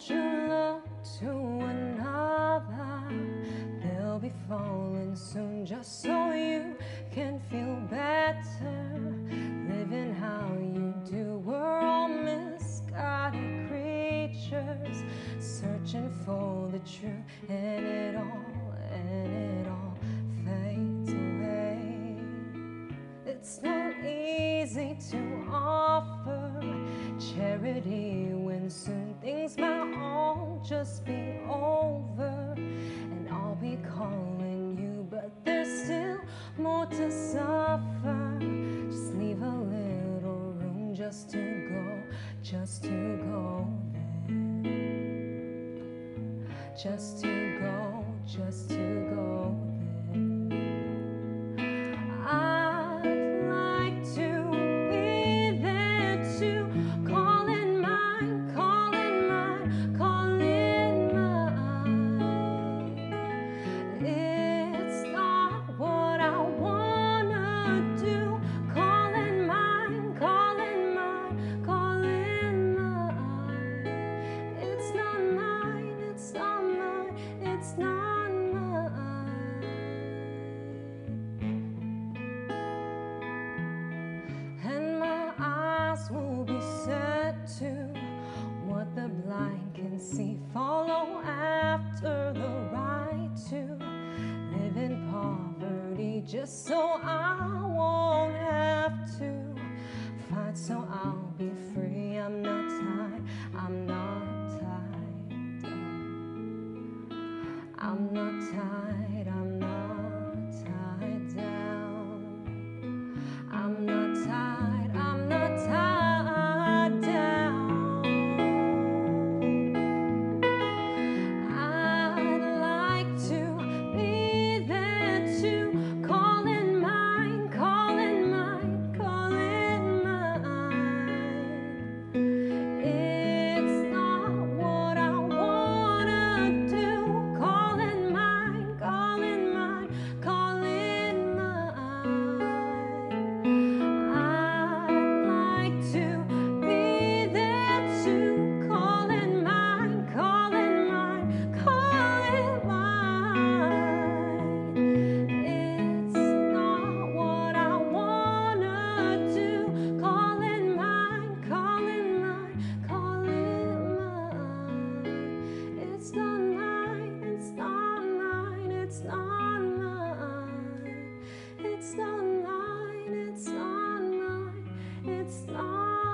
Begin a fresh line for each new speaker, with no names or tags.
Don't you look to another. They'll be falling soon just so you can feel better. Living how you do, we're all misguided creatures searching for the truth, and it all, and it all fades away. It's not easy to offer charity when soon just be over. And I'll be calling you, but there's still more to suffer. Just leave a little room just to go, just to go there. Just to go, see. Follow after the right to live in poverty just so I won't have to fight, so I'll be free. I'm not tied, I'm not tied. I'm not tied, Oh.